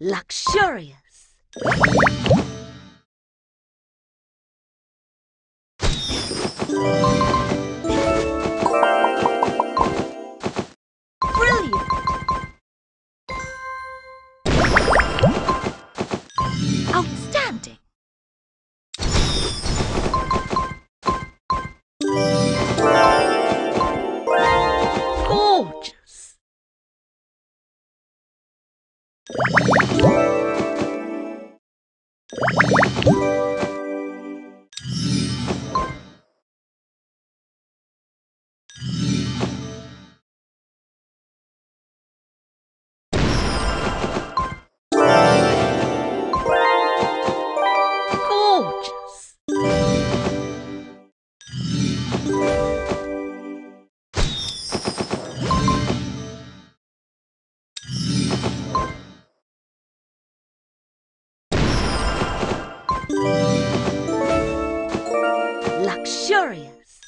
Luxurious. Brilliant. Outstanding. you Luxurious.